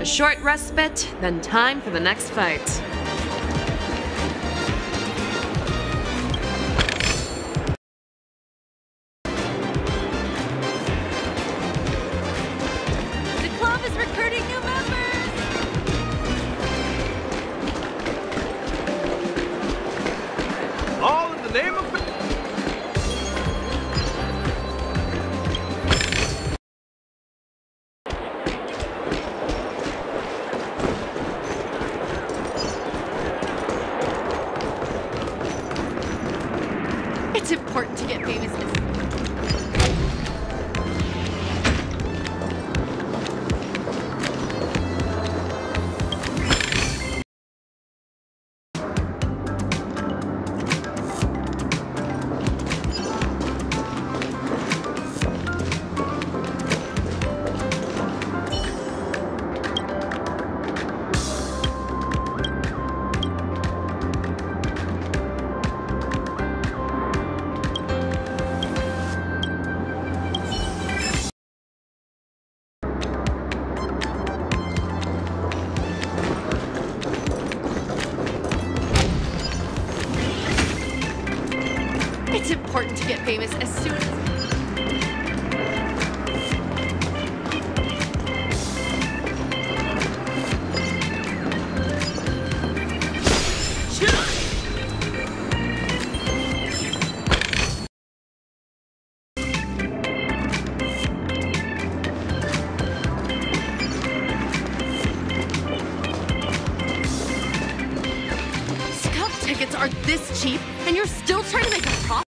A short respite, then time for the next fight. The club is recruiting new this cheap, and you're still trying to make a profit?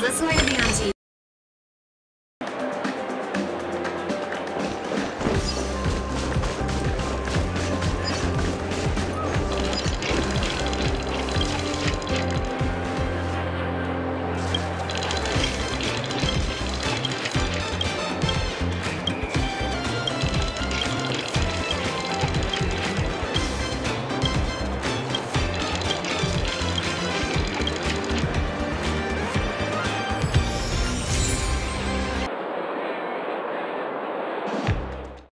This the way to be on TV?